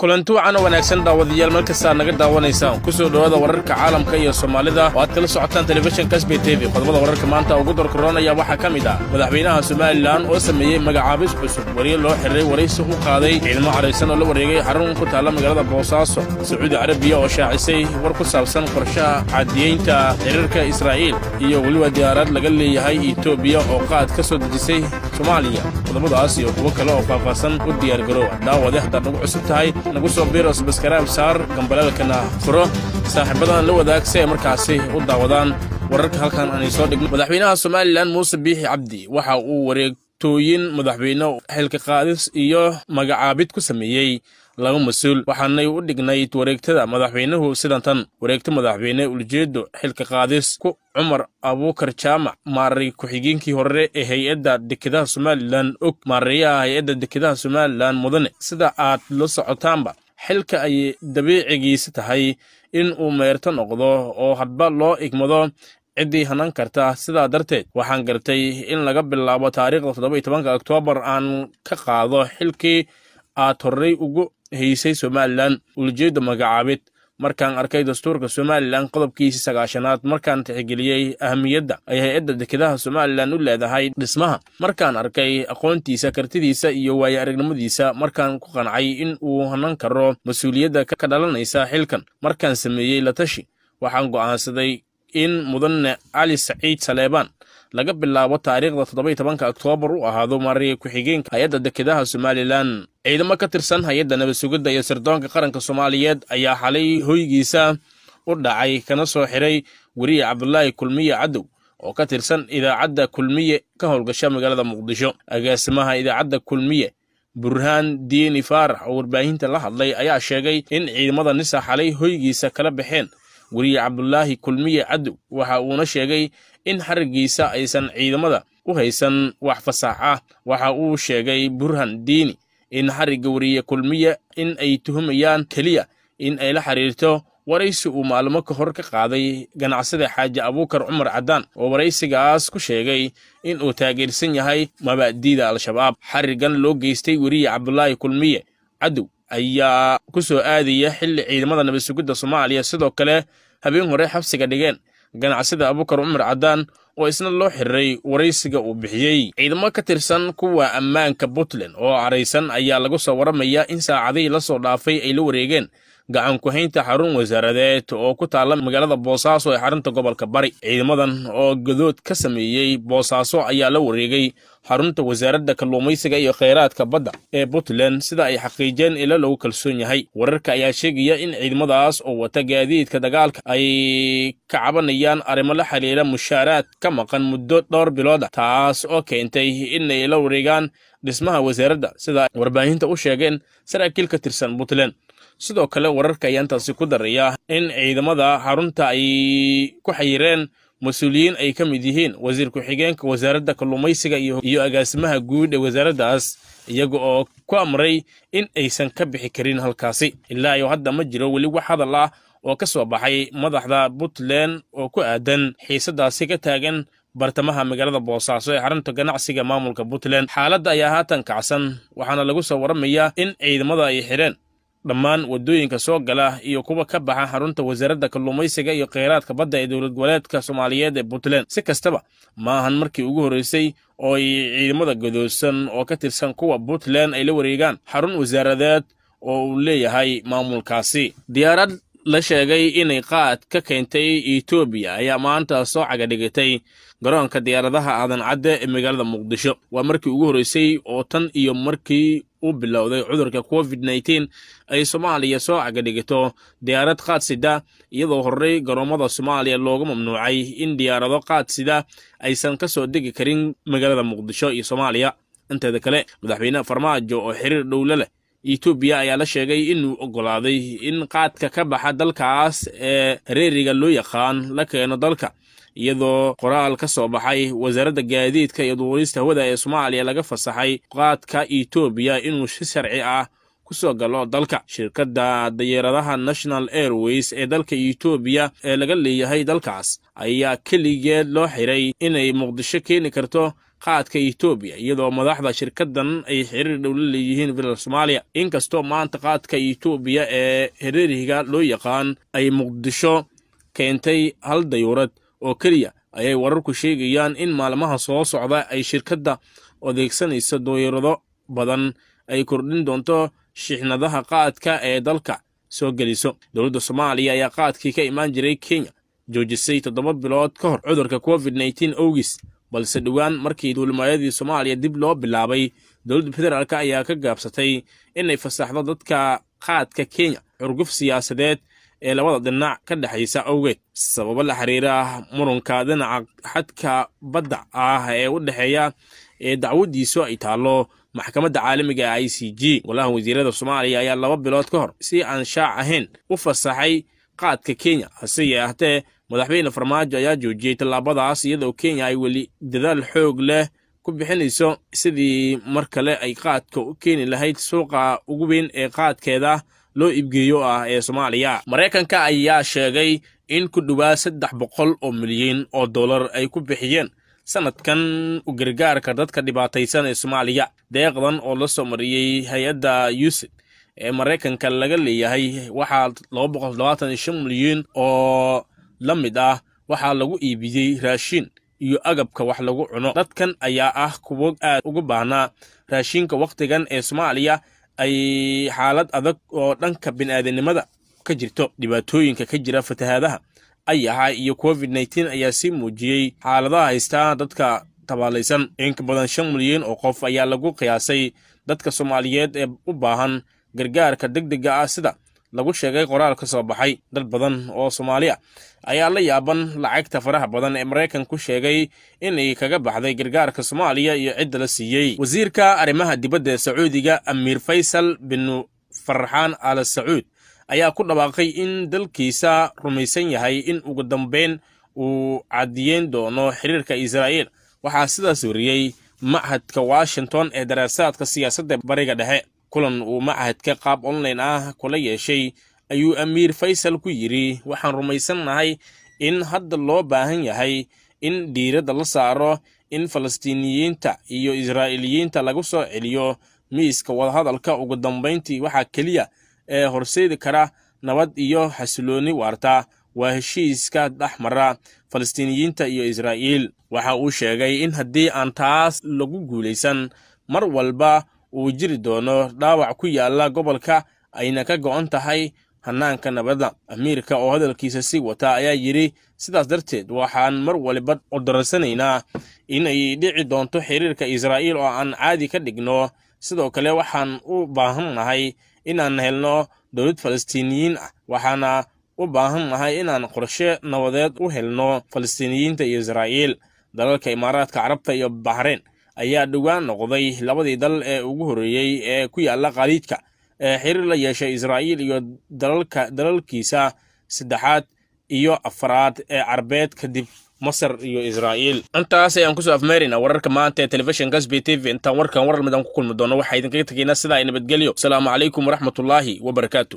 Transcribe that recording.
kulanti wacan oo wanaagsan daawadayaal meel kastaa naga daawanaysaan. Ku soo dhowaada wararka caalamka iyo soomaalida. Oo aad kala socotaan telefishinka sb t v. Qodobada wararka maanta ugu dorkoronaya waxaa ka mid ah. Madaxweynaha somalilan oo sameeyey magacaabis cusub. Wariye loo xiray waraysi u qaaday. Ciidamo caraysan oo la wareegay xarun ku taalla magaalada boosaaso sacuudi carabiya oo shaacisay war ku saabsan qorshaha caadiyeynta xiriirka israa'iil. Iyo weliba diyaarad laga leeyahay etoobiya oo qaad ka soo dejisay soomaaliya. Qodobadaas iyo kuwo kale oo faahfaahsan u diyaargaroowa daawade haddaad nagu cusub tahay nagu soo biiro sbaskaraab saar gambalaalkana furo. Saaxiibadan la wadaag si ay markaasi u daawadaan wararka halkan aanay soo dhigno. Madaxweynaha somalilan muuse biixi cabdi waxa uu wareegtooyin madaxweyne xilka qaadis iyo magacaabid ku sameeyey laba mas'uul. Waxaanay u dhignayd wareegtada madaxweynuhu sidan tan wareegto madaxweyne ulijeedo xilka qaadis ku cumar abuukar jaamac maaray ku-xigeenkii hore ee hay'adda dekedaha somalilan. Og maareeyaha hay'adda dekedaha somalilan mudane. Sida aad la socotaanba xilka ay dabiicigiisa tahay in uu meerto noqdo oo hadba loo igmado ciddii hanan karta. Sidaa darteed waxaan gartay in laga bilaabo taariikhda toddoba-iyo tobanka oktoobar aan ka qaado xilkii aad horey ugu haysay somalilan ulijeedda magacaabid markaan arkay dastuurka somalilan qodobkiisii sagaashanaad markaan tixgeliyey ahamiyadda ay hay'adda dekedaha somalilan u leedahay dhismaha markaan arkay aqoontiisa kartidiisa iyo waaye aragnimadiisa markaan ku qancay in uu hanan karo mas'uuliyadda ka dhalanaysa xilkan. Markaan sameeyey la tashi waxaan go'aansaday in mudane cali saciid saleebaan laga bilaabo taariikhda toddoba-iyo tobanka oktoobar u ahaado maariya ku-xigeenka hay'adda dekedaha somalilan. Ciidamo ka tirsan hay'adda nabad sugidda iyo sirdoonka qaranka soomaaliyeed ayaa xalay hoygiisa u dhacay kana soo xiray weriye cabdulaahi kulmiye cadow oo ka tirsan idaacadda kulmiye ka howlgasha magaalada muqdisho. Agaasimaha idaacadda kulmiye burhaan diini faarax oo warbaahinta la hadlay ayaa sheegay in ciidamada nisa xalay hoygiisa kala baxeen weriye cabdulaahi kulmiye cadow waxa uuna sheegay in xarigiisa aysan ciidamada u haysan wax fasaax ah. Waxa uu sheegay burhan diini in xarigga weriye kulmiye in ay tuhumayaan keliya in ay la xiriirto waraysi uu maalmo ka hor ka qaaday ganacsada xaaji abuukar cumar caddaan oo waraysigaas ku sheegay in uu taageersan yahay mabaa'diida al-shabaab. Xariggan loo geystay weriye cabdulaahi kulmiye cadow ayaa ku soo aadaya xilli ciidamada nabad sugidda soomaaliya. Sidoo kale habeen hore xabsiga dhigeen ganacsada abuukar cumar caddaan oo isna loo xiriray waraysiga uu bixiyey. Ciidamo ka tirsan kuwa ammaanka puntland oo caraysan ayaa lagu soo waramayaa in saacadihii la soo dhaafay ay la wareegeen gacan ku-haynta xarun wasaaradeed oo ku taalla magaalada boosaaso ee xarunta gobolka bari. Ciidamadan oo gadood ka sameeyey boosaaso ayaa la wareegay xarunta wasaaradda kalluumaysiga iyo kheyraadka badda ee puntland sida ay xaqiijeen ilo lagu kalsoon yahay. Wararka ayaa sheegaya in ciidamadaas oo wata gaadiidka dagaalka ay ka cabanayaan arrimo la xiriira mushaaraad ka maqan muddo dhowr bilood ah taas oo keentay inay la wareegaan dhismaha wasaaradda sida warbaahinta u sheegeen saraakiil ka tirsan puntland sidoo kale wararka ayaa intaasi ku daraya in ciidamada xarunta ay ku xayireen mas'uuliyiin ay ka mid yihiin wasiir ku-xigeenka wasaaradda kalluumaysiga iyo agaasimaha guud ee wasaaraddaas iyaga oo ku amray in aysan ka bixi karin halkaasi. Ilaa iyo hadda ma jiro weli wax hadal ah oo ka soo baxay madaxda puntland oo ku aadan xiisadaasi ka taagan bartamaha magaalada boosaaso ee xarunta ganacsiga maamulka puntland. Xaaladda ayaa haatan kacsan waxaana lagu soo waramayaa in ciidamada ay xidheen dhammaan waddooyinka soo gala iyo kuwa ka baxa xarunta wasaaradda kalluumaysiga iyo kheyraadka badda ee dowlad goboleedka soomaaliyeed ee puntland. Si kastaba ma ahan markii ugu horreysay oo ay ciidamada gadoosan oo ka tirsan kuwa puntland ay la wareegaan xarun wasaaradeed oo uu leeyahay maamulkaasi. Diyaarad la sheegay inay qaad ka keentay etoobiya ayaa maanta soo cagadhigatay garoonka diyaaradaha aadan cadde ee magaalada muqdisho. Waa markii ugu horreysay oo tan iyo markii u bilowday cudurka covid nneteen ay soomaaliya soo cagadhigato. Diyaarad qaadsida iyadoo horey garoommada soomaaliya looga mamnuucay in diyaarado qaadsida aysan ka soo degi karin magaalada muqdisho iyo soomaaliya. Inteeda kale madaxweyne farmaajo oo xiriir dhowle leh etoobiya ayaa la sheegay inuu oggolaaday in qaadka ka baxa dalkaas ee reeriga loo yaqaan la keeno dalka iyadoo qoraal ka soo baxay wasaaradda gaadiidka iyo duulista hawada ee soomaaliya laga fasaxay qaadka etoobiya inuu si sharci ah ku soo galo dalka. Shirkadda dayeeradaha national airways ee dalka etoobiya ee laga leeyahay dalkaas ayaa keligeed loo xiray inay muqdisho keeni karto qaadka etoobiya iyadoo madaxda shirkaddan ay xiriir dhow la leeyihiin villa soomaaliya. Inkastoo maanta qaadka etoobiya ee hereeriga loo yaqaan ay muqdisho keentay hal dayuurad oo keliya ayay wararku sheegayaan in maalmaha soo socda ay shirkadda adeegsanayso dayuurado badan. Ay kordhin doonto shixnadaha qaadka ee dalka soo geliso. Dowladda soomaaliya ayaa qaadkii ka imaan jiray kenya joojisay toddoba bilood ka hor cudurka covid nneteen owgis balse dhowaan markii duulimaayadii soomaaliya dib loo bilaabay dowladda federaalk ayaa ka gaabsatay inay fasaxdo dadka qaadka kenya xurguf siyaasadeed ee labada dhinac ka dhexaysa awgeed sababo la xiriira murunka dhinaca xadka badda ah ee u dhexeeya ee dacwadiisu ay taallo. Maxkamadda caalamiga i c g golaha wasiirada soomaaliya ayaa laba bilood ka hor si aan shaac ahayn u fasaxay qaadka kenya. Hase yeehatee madaxweyne farmaajo ayaa joojiyey tallaabadaas iyadoo kenya ay weli dadaal xoog leh ku bixinayso sidii mar kale ay qaadka u keeni lahayd suuqa ugu weyn ee qaadkeeda loo iibgeeyo ah ee soomaaliya. Maraykanka ayaa sheegay in ku dhowaa saddex boqol oo milyan oo dollar ay ku bixiyeen sanadkan u gargaarka dadka dhibaataysan ee soomaaliya. Deeqdan oo la soo mariyey hay'adda yusid ee maraykanka laga leeyahay waxaa milyan oo la mid ah waxaa lagu iibiyey raashin iyo agabka wax lagu cuno. Dadkan ayaa ah kuwo aad ugu baahnaa raashinka wakhtigan ee soomaaliya ay xaalad adag oo dhanka bini'aadanimada ka jirto dhibaatooyinka ka jira fatahaadaha ayaha iyo covid nneteen ayaa sii muujiyey xaaladaha haystaa dadka tabaalaysan. Inka badan shan milyan oo qof ayaa lagu qiyaasay dadka soomaaliyeed ee u baahan gargaarka degdega ah sida lagu sheegay qoraal ka soo baxay dad badan oo soomaali ah ayaa la yaaban lacagta faraha badan ee maraykanku sheegay inay kaga baxday gargaarka soomaaliya iyo cidda la siiyey wasiirka arrimaha dibadda ee sacuudiga amiir faysal bin farxaan al sacuud ayaa ku dhawaaqay in dalkiisa rumaysan yahay in ugu dambeyn uu cadiyeyn doono xiriirka israa'iil. Waxaa sidaas wariyey machadka washington ee daraasaadka siyaasadda bariga dhexe kulan uu machadka qaab online ah kula yeeshay ayuu amiir faysal ku yidhi waxaan rumaysannahay in hadda loo baahan yahay in dhiiradda la saaro in falastiiniyiinta iyo israa'iiliyiinta lagu soo celiyo miiska wadahadalka. Ugu dambayntii waxaa keliya ee horseedi kara nabad iyo xasiloonni waarta waa heshiiska dhex mara falastiiniyiinta iyo israa'iil. Waxa uu sheegay in haddii aan taas lagu guulaysan mar walba uu jiri doono dhaawac ku yaalla gobolka ayna ka go'on tahay hannaanka nabadda. Amiirka oo hadalkiisa sii wata ayaa yidhi sidaas darteed waxaan mar waliba odorarsanaynaa inay dhici doonto xiriirka israa'iil oo aan caadi ka dhigno. Sidoo kale waxaan u baahannahay inaan helno dowlad falastiiniyiin ah waxaana u baahannahay inaan qorshe nabadeed u helno falastiiniyiinta iyo israa'iil dalalka imaaraadka carabta iyo baxreyn ayaa dhowaan noqday labadii dal ee ugu horreeyey ee ku yaalla khaliijka ee xiriir la yeeshay israa'iil iyo dalalka dalalkiisa saddexaad iyo afaraad ee carbeed kadib masar iyo israa'iil. Intaas ayaan ku soo afmeeraynaa wararka maanta ee telefishinka sb t v. Intaan warkan warar midaan ku kulmi doono waxaa idinkaga tegaynaa sidaa nabadgelyo. Asalaamu calaykum waraxmatullaahi wabarakaatu